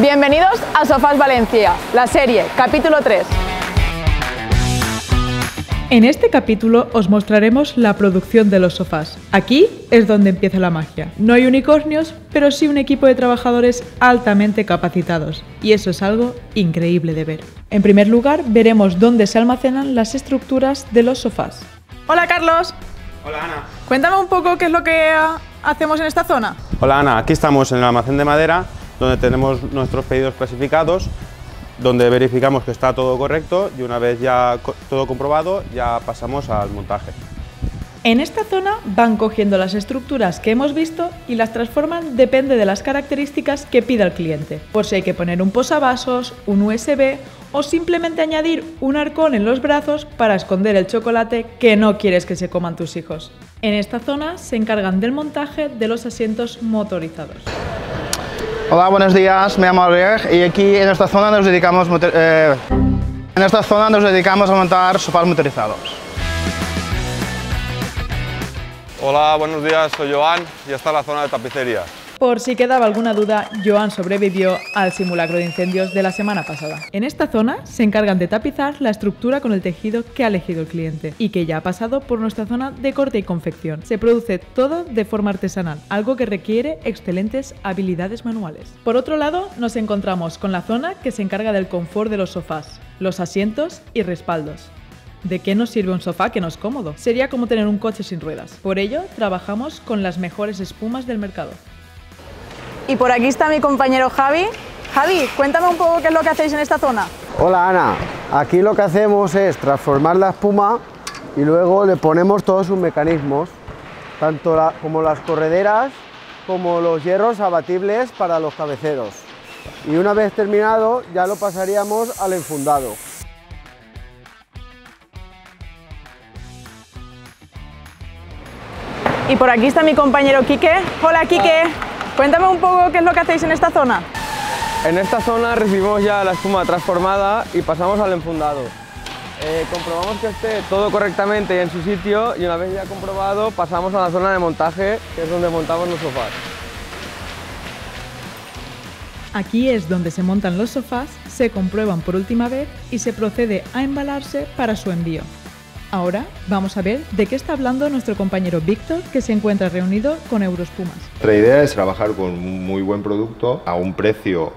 Bienvenidos a Sofás Valencia, la serie, capítulo 3. En este capítulo os mostraremos la producción de los sofás. Aquí es donde empieza la magia. No hay unicornios, pero sí un equipo de trabajadores altamente capacitados. Y eso es algo increíble de ver. En primer lugar, veremos dónde se almacenan las estructuras de los sofás. Hola Carlos, Hola Ana. cuéntame un poco qué es lo que hacemos en esta zona. Hola Ana, aquí estamos en el almacén de madera donde tenemos nuestros pedidos clasificados, donde verificamos que está todo correcto y una vez ya todo comprobado ya pasamos al montaje. En esta zona van cogiendo las estructuras que hemos visto y las transforman depende de las características que pida el cliente. Por si hay que poner un posavasos, un USB o simplemente añadir un arcón en los brazos para esconder el chocolate que no quieres que se coman tus hijos. En esta zona se encargan del montaje de los asientos motorizados. Hola, buenos días. Me llamo Albert y aquí en esta zona nos dedicamos eh, en esta zona nos dedicamos a montar sofás motorizados. Hola, buenos días, soy Joan y esta es la zona de tapicería. Por si quedaba alguna duda, Joan sobrevivió al simulacro de incendios de la semana pasada. En esta zona se encargan de tapizar la estructura con el tejido que ha elegido el cliente y que ya ha pasado por nuestra zona de corte y confección. Se produce todo de forma artesanal, algo que requiere excelentes habilidades manuales. Por otro lado, nos encontramos con la zona que se encarga del confort de los sofás, los asientos y respaldos. ¿De qué nos sirve un sofá que no es cómodo? Sería como tener un coche sin ruedas. Por ello, trabajamos con las mejores espumas del mercado. Y por aquí está mi compañero Javi. Javi, cuéntame un poco qué es lo que hacéis en esta zona. Hola Ana, aquí lo que hacemos es transformar la espuma y luego le ponemos todos sus mecanismos, tanto la- como las correderas como los hierros abatibles para los cabeceros. Y una vez terminado ya lo pasaríamos al enfundado. Y por aquí está mi compañero Quique. Hola Quique, cuéntame un poco qué es lo que hacéis en esta zona. En esta zona recibimos ya la espuma transformada y pasamos al enfundado. Eh, comprobamos que esté todo correctamente en su sitio y una vez ya comprobado pasamos a la zona de montaje, que es donde montamos los sofás. Aquí es donde se montan los sofás, se comprueban por última vez y se procede a embalarse para su envío. Ahora vamos a ver de qué está hablando nuestro compañero Víctor, que se encuentra reunido con Eurospumas. Nuestra idea es trabajar con un muy buen producto a un precio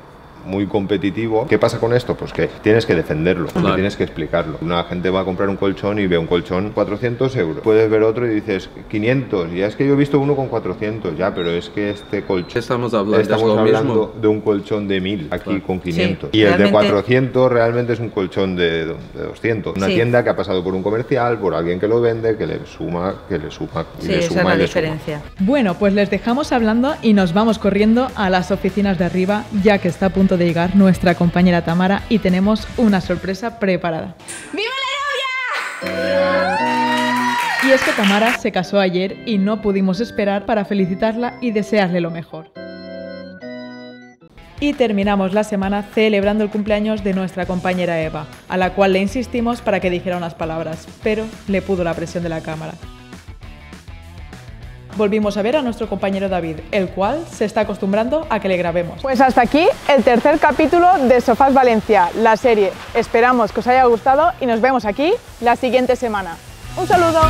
muy competitivo. ¿Qué pasa con esto? Pues que tienes que defenderlo, que tienes que explicarlo. Una gente va a comprar un colchón y ve un colchón 400 euros. Puedes ver otro y dices 500. Ya es que yo he visto uno con 400, ya, pero es que este colchón... Estamos hablando, Estamos es hablando mismo. de un colchón de 1000 aquí Claro. con 500. Sí, y el de realmente- 400 realmente es un colchón de, de 200. Una Sí. tienda que ha pasado por un comercial, por alguien que lo vende, que le suma, que le suma. y Sí, le esa suma es la y le suma. diferencia. Bueno, pues les dejamos hablando y nos vamos corriendo a las oficinas de arriba, ya que está a punto de llegar nuestra compañera Tamara y tenemos una sorpresa preparada. ¡Viva la novia! Y es que Tamara se casó ayer y no pudimos esperar para felicitarla y desearle lo mejor. Y terminamos la semana celebrando el cumpleaños de nuestra compañera Eva, a la cual le insistimos para que dijera unas palabras, pero le pudo la presión de la cámara. Volvimos a ver a nuestro compañero David, el cual se está acostumbrando a que le grabemos. Pues hasta aquí el tercer capítulo de Sofás Valencia, la serie. Esperamos que os haya gustado y nos vemos aquí la siguiente semana. Un saludo.